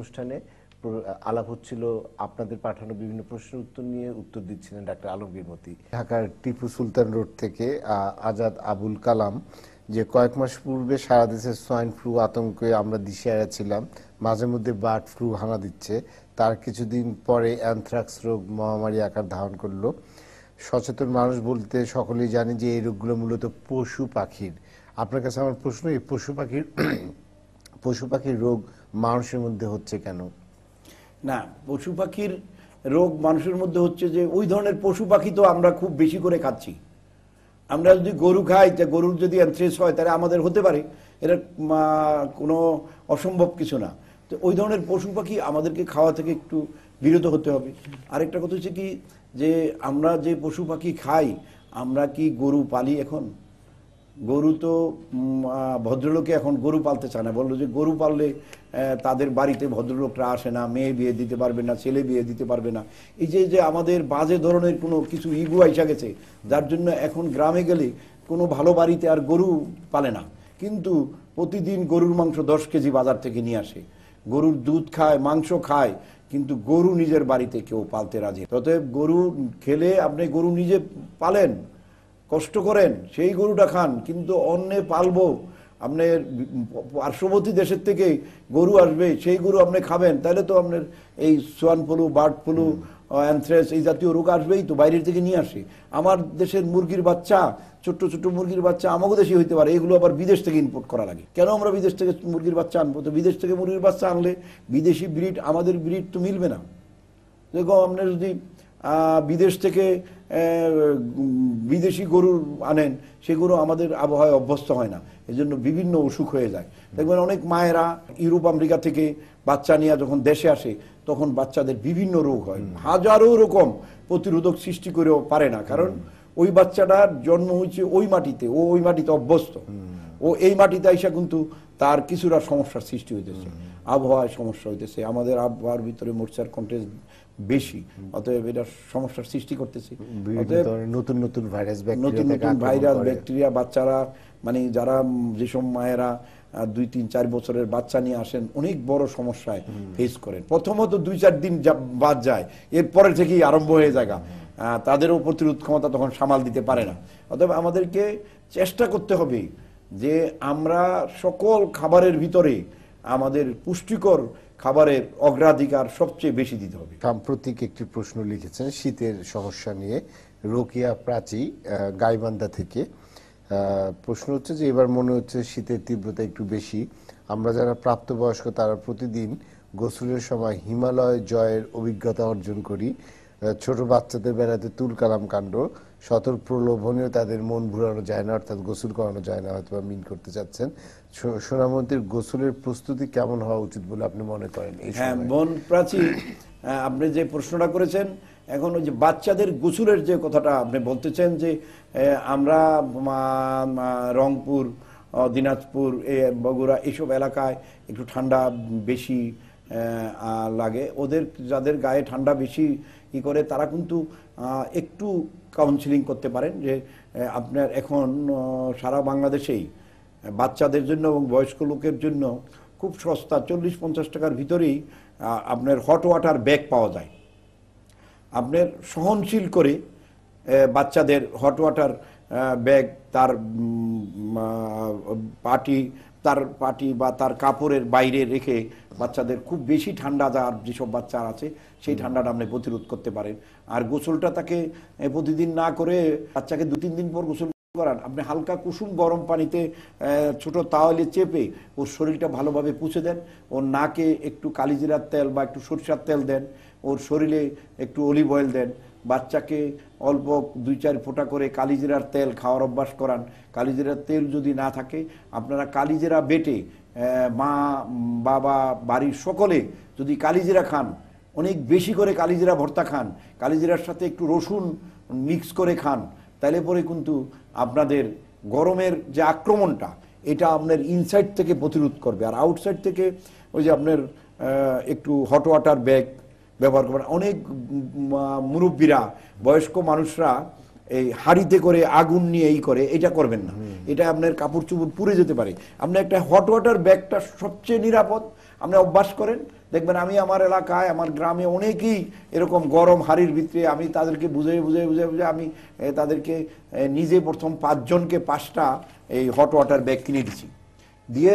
অনুষ্ঠানে আলাপ হচ্ছিল, আপনাদের পাঠানো বিভিন্ন প্রশ্নের উত্তর নিয়ে উত্তর দিচ্ছিলেন ডাক্তার আলমগীর মতি। ঢাকার টিপু সুলতান রোড থেকে আজাদ আবুল কালাম, যে কয়েক মাস পূর্বে সারা দেশে সোয়াইন ফ্লু আতঙ্কে আমরা দিশেহারা ছিলাম, মাঝে মধ্যে বার্ড ফ্লু হানা দিচ্ছে। তার কিছুদিন পরে অ্যানথ্রাক্স রোগ মহামারী আকার ধারণ করল। সচেতন মানুষ বলতে সকলেই জানে যে এই রোগগুলো মূলত পশু পাখির। আপনার কাছে আমার প্রশ্ন, এই পশু পাখির পশু পাখির রোগ মানুষের মধ্যে হচ্ছে কেন? না, পশু পাখির রোগ মানুষের মধ্যে হচ্ছে যে, ওই ধরনের পশু পাখি তো আমরা খুব বেশি করে খাচ্ছি। আমরা যদি গরু খাই, তা গরুর যদি অ্যান্থ্রেস হয়, তাহলে আমাদের হতে পারে। এটা কোনো অসম্ভব কিছু না। তো ওই ধরনের পশু পাখি আমাদেরকে খাওয়া থেকে একটু বিরত হতে হবে। আরেকটা কথা হচ্ছে কি, যে আমরা যে পশু পাখি খাই, আমরা কি গরু পালি এখন? গরু তো ভদ্রলোকে এখন গরু পালতে চায় না। বলল যে গরু পাললে তাদের বাড়িতে ভদ্রলোকরা আসে না, মেয়ে বিয়ে দিতে পারবে না, ছেলে বিয়ে দিতে পারবে না। এই যে যে আমাদের বাজে ধরনের কোনো কিছু ইগু আইসা গেছে, যার জন্য এখন গ্রামে গেলে কোনো ভালো বাড়িতে আর গরু পালে না। কিন্তু প্রতিদিন গরুর মাংস দশ কেজি বাজার থেকে নিয়ে আসে। গরুর দুধ খায়, মাংস খায়, কিন্তু গরু নিজের বাড়িতে কেউ পালতে রাজি অতএব গরু খেলে আপনি গরু নিজে পালেন কষ্ট করেন সেই গরুটা খান কিন্তু অন্যে পালবো। আপনার পার্শ্ববর্তী দেশের থেকে গরু আসবে সেই গরু আপনি খাবেন তাহলে তো আপনার এই সোয়ান ফলু বার্ড ফলু অ্যানথ্রেস এই জাতীয় রোগ আসবেই তো বাইরের থেকে নিয়ে আসে। আমার দেশের মুরগির বাচ্চা ছোট্ট ছোট্ট মুরগির বাচ্চা আমাকে দেশে হইতে পারে এগুলো আবার বিদেশ থেকে ইম্পোর্ট করা লাগে। কেন আমরা বিদেশ থেকে মুরগির বাচ্চা আনব? তো বিদেশ থেকে মুরগির বাচ্চা আনলে বিদেশি ব্রিড আমাদের ব্রিড তো মিলবে না। দেখো আপনার যদি বিদেশ থেকে বিদেশি গরু আনেন সে গরু আমাদের আবহাওয়ায় অভ্যস্ত হয় না। এজন্য বিভিন্ন অসুখ হয়ে যায়। দেখবেন অনেক মায়েরা ইউরোপ আমেরিকা থেকে বাচ্চা নিয়ে যখন দেশে আসে তখন বাচ্চাদের বিভিন্ন রোগ হয়। হাজারো রকম প্রতিরোধক সৃষ্টি করেও পারে না। কারণ ওই বাচ্চাটার জন্ম হয়েছে ওই মাটিতে ও ওই মাটিতে অভ্যস্ত। ও এই মাটিতে আইসা কিন্তু তার কিছুটা সমস্যার সৃষ্টি হইতেছে। আবহাওয়ায় সমস্যা হইতেছে আমাদের আবহাওয়ার ভিতরে মোর্চার কন্টেস্ট বেশি অতএব এটা সমস্যার সৃষ্টি করতেছে। নতুন নতুন ভাইরাস নতুন নতুন ভাইরাস ব্যাকটেরিয়া বাচ্চারা মানে যারা যেসব মায়েরা দুই তিন চার বছরের বাচ্চা নিয়ে আসেন অনেক বড় সমস্যায় ফেস করেন। প্রথমত দুই চার দিন যা- বাদ যায় এরপরে থেকেই আরম্ভ হয়ে যায় গা। আহ, তাদেরও প্রতিরোধ ক্ষমতা তখন সামাল দিতে পারে না। অতএব আমাদেরকে চেষ্টা করতে হবে যে আমরা সকল খাবারের ভিতরে আমাদের পুষ্টিকর খাবারের অগ্রাধিকার সবচেয়ে বেশি দিতে হবে। সাম্প্রতিক একটি প্রশ্ন লিখেছেন, শীতের সমস্যা নিয়ে রোকিয়া প্রাচী গাইবান্ধা থেকে। প্রশ্ন হচ্ছে যে এবার মনে হচ্ছে শীতের তীব্রতা একটু বেশি। আমরা যারা প্রাপ্তবয়স্ক তারা প্রতিদিন গোসলের সময় হিমালয় জয়ের অভিজ্ঞতা অর্জন করি। ছোট বাচ্চাদের বেড়াতে তুল কালাম কাণ্ড সতর প্রলোভনীয় তাদের মন ভুলানো যায় না অর্থাৎ গোসল করানো যায় না হয়তো মিন করতে চাচ্ছেন সো- সোনামন্দির গোসলের প্রস্তুতি কেমন হওয়া উচিত বলে আপনি মনে করেন হ্যাঁ সময়? বন প্রাচী আপনি যে প্রশ্নটা করেছেন এখন ওই যে বাচ্চাদের গোসলের যে কথাটা আপনি বলতেছেন যে আমরা রংপুর দিনাজপুর এ বগুড়া এসব এলাকায় একটু ঠান্ডা বেশি লাগে। ওদের যাদের গায়ে ঠান্ডা বেশি ই করে, তারা কিন্তু একটু কাউন্সিলিং করতে পারেন যে আপনার এখন সারা বাংলাদেশেই বাচ্চাদের জন্য এবং বয়স্ক লোকের জন্য খুব সস্তা চল্লিশ পঞ্চাশ টাকার ভিতরেই আপনার হট ওয়াটার ব্যাগ পাওয়া যায়। আপনার সহনশীল করে বাচ্চাদের হট ওয়াটার ব্যাগ তার পাটি তার পাটি বা তার কাপড়ের বাইরে রেখে বাচ্চাদের খুব বেশি ঠান্ডা যার যেসব বাচ্চা আছে সেই ঠান্ডাটা আপনি প্রতিরোধ করতে পারেন। আর গোসলটা তাকে প্রতিদিন না করে বাচ্চাকে দু তিন দিন পর গোসল করান। আপনি হালকা কুসুম গরম পানিতে ছোট তাওয়ালে চেপে ওর শরীরটা ভালোভাবে পুছে দেন। ওর নাকে একটু কালিজিরার তেল বা একটু সরষার তেল দেন। ওর শরীরে একটু অলিভ অয়েল দেন। বাচ্চাকে অল্প দুই চার ফোঁটা করে কালিজিরার তেল খাওয়ার অভ্যাস করান। কালিজিরার তেল যদি না থাকে, আপনারা কালিজিরা বেটে মা, বাবা, বাড়ির সকলে যদি কালিজিরা খান, অনেক বেশি করে কালিজিরা ভর্তা খান, কালিজিরার সাথে একটু রসুন মিক্স করে খান, তাহলে পরে কিন্তু আপনাদের গরমের যে আক্রমণটা, এটা আপনার ইনসাইড থেকে প্রতিরোধ করবে। আর আউটসাইড থেকে ওই যে আপনার একটু হট ওয়াটার ব্যাগ ব্যবহার করবেন। অনেক মুরব্বীরা বয়স্ক মানুষরা এই হাড়িতে করে আগুন নিয়ে এই করে এটা করবেন না। এটা আপনার কাপড় চুপড় পুড়ে যেতে পারে। আপনি একটা হট ওয়াটার ব্যাগটা সবচেয়ে নিরাপদ আপনি অভ্যাস করেন। দেখবেন আমি আমার এলাকায় আমার গ্রামে অনেকেই এরকম গরম হাড়ির ভিতরে আমি তাদেরকে বুঝে বুঝে বুঝে বুঝে আমি তাদেরকে নিজে প্রথম পাঁচজনকে পাঁচটা এই হট ওয়াটার ব্যাগ কিনে দিছি। দিয়ে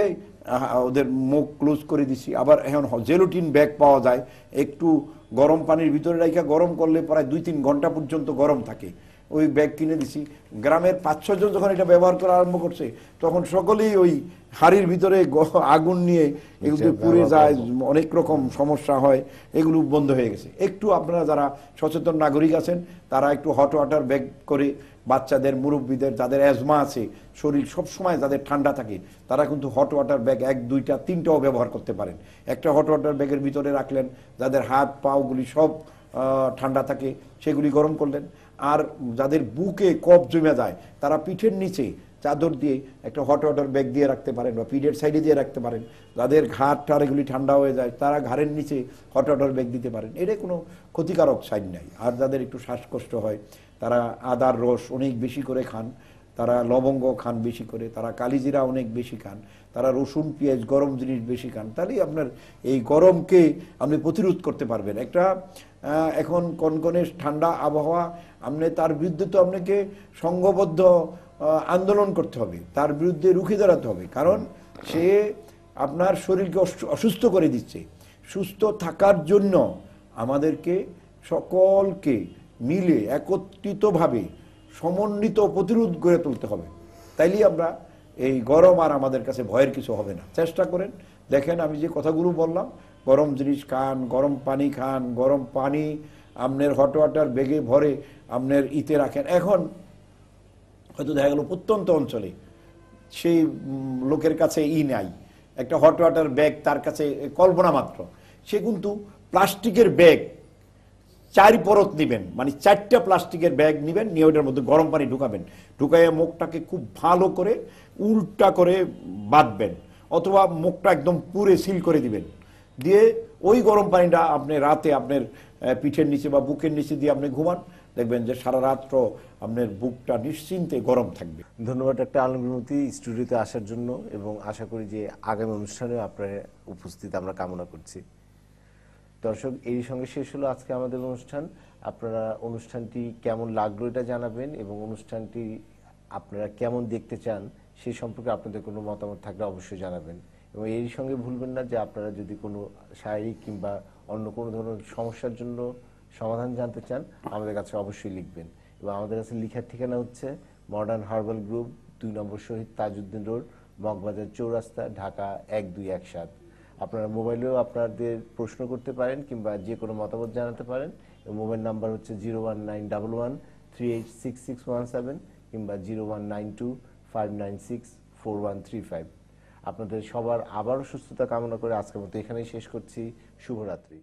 ওদের মুখ ক্লোজ করে দিছি। আবার এখন জেলোটিন ব্যাগ পাওয়া যায়। একটু গরম পানির ভিতরে রাখা গরম করলে প্রায় দুই তিন ঘণ্টা পর্যন্ত গরম থাকে। ওই ব্যাগ কিনে দিছি। গ্রামের পাঁচ ছজন যখন এটা ব্যবহার করা আরম্ভ করছে তখন সকলেই ওই হাড়ির ভিতরে গ- আগুন নিয়ে এগুলো পুড়ে যায় অনেক রকম সমস্যা হয় এগুলো বন্ধ হয়ে গেছে। একটু আপনারা যারা সচেতন নাগরিক আছেন তারা একটু হট ওয়াটার ব্যাগ করে বাচ্চাদের মুরব্বীদের যাদের অ্যাজমা আছে শরীর সব সময় যাদের ঠান্ডা থাকে তারা কিন্তু হট ওয়াটার ব্যাগ এক দুইটা তিনটাও ব্যবহার করতে পারেন। একটা হট ওয়াটার ব্যাগের ভিতরে রাখলেন যাদের হাত পাওগুলি সব ঠান্ডা থাকে সেগুলি গরম করলেন। আর যাদের বুকে কপ জমে যায়, তারা পিঠের নিচে চাদর দিয়ে একটা হট ওয়াটার ব্যাগ দিয়ে রাখতে পারেন বা পিঠের সাইডে দিয়ে রাখতে পারেন। যাদের ঘাট টার এগুলি ঠান্ডা হয়ে যায়, তারা ঘাড়ের নিচে হট ওয়াটার ব্যাগ দিতে পারেন। এটা কোনো ক্ষতিকারক সাইড নাই। আর যাদের একটু শ্বাসকষ্ট হয়, তারা আদার রস অনেক বেশি করে খান। তারা লবঙ্গ খান বেশি করে, তারা কালিজিরা অনেক বেশি খান, তারা রসুন, পেঁয়াজ, গরম জিনিস বেশি খান, তাহলেই আপনার এই গরমকে আপনি প্রতিরোধ করতে পারবেন। একটা এখন কনকনে ঠান্ডা আবহাওয়া, আপনি তার বিরুদ্ধে তো আপনাকে সংঘবদ্ধ আন্দোলন করতে হবে, তার বিরুদ্ধে রুখে দাঁড়াতে হবে, কারণ সে আপনার শরীরকে অসু- অসুস্থ করে দিচ্ছে। সুস্থ থাকার জন্য আমাদেরকে সকলকে মিলে একত্রিতভাবে সমন্বিত প্রতিরোধ গড়ে তুলতে হবে। তাইলেই আমরা এই গরম আর আমাদের কাছে ভয়ের কিছু হবে না। চেষ্টা করেন। দেখেন আমি যে কথাগুলো বললাম, গরম জিনিস খান, গরম পানি খান, গরম পানি আপনার হট ওয়াটার বেগে ভরে আপনার ইতে রাখেন। এখন হয়তো দেখা গেল প্রত্যন্ত অঞ্চলে সেই লোকের কাছে ই নাই। একটা হট ওয়াটার ব্যাগ তার কাছে কল্পনা মাত্র। সে কিন্তু প্লাস্টিকের ব্যাগ চারি পরত নিবেন মানে চারটা প্লাস্টিকের ব্যাগ নিবেন, নিয়ে ওটার মধ্যে গরম পানি ঢুকাবেন। ঢুকাইয়ে মুখটাকে খুব ভালো করে উল্টা করে বাঁধবেন, অথবা মুখটা একদম পুরে সিল করে দিবেন। দিয়ে ওই গরম পানিটা আপনি রাতে আপনার পিঠের নিচে বা বুকের নিচে দিয়ে আপনি ঘুমান, দেখবেন যে সারা রাত্র আপনার বুকটা নিশ্চিন্তে গরম থাকবে। ধন্যবাদ একটা আলমগীরমতি স্টুডিওতে আসার জন্য, এবং আশা করি যে আগামী অনুষ্ঠানেও আপনার উপস্থিত আমরা কামনা করছি। দর্শক এই সঙ্গে শেষ হলো আজকে আমাদের অনুষ্ঠান। আপনারা অনুষ্ঠানটি কেমন লাগল এটা জানাবেন এবং অনুষ্ঠানটি আপনারা কেমন দেখতে চান সেই সম্পর্কে আপনাদের কোনো মতামত থাকলে অবশ্যই জানাবেন। এবং এই সঙ্গে ভুলবেন না যে আপনারা যদি কোনো শারীরিক কিংবা অন্য কোনো ধরনের সমস্যার জন্য সমাধান জানতে চান, আমাদের কাছে অবশ্যই লিখবেন। এবং আমাদের কাছে লিখার ঠিকানা হচ্ছে মডার্ন হার্বাল গ্রুপ, দুই নম্বর শহীদ তাজউদ্দিন রোড, মগবাজার চৌরাস্তা, ঢাকা এক দুই এক সাত। আপনারা মোবাইলেও আপনাদের প্রশ্ন করতে পারেন কিংবা যে কোনো মতামত জানাতে পারেন। মোবাইল নাম্বার হচ্ছে zero one nine double one three eight six six one seven কিংবা zero one nine two five nine six four one three five. আপনাদের সবার আবারও সুস্থতা কামনা করে আজকের মতো এখানেই শেষ করছি। শুভরাত্রি।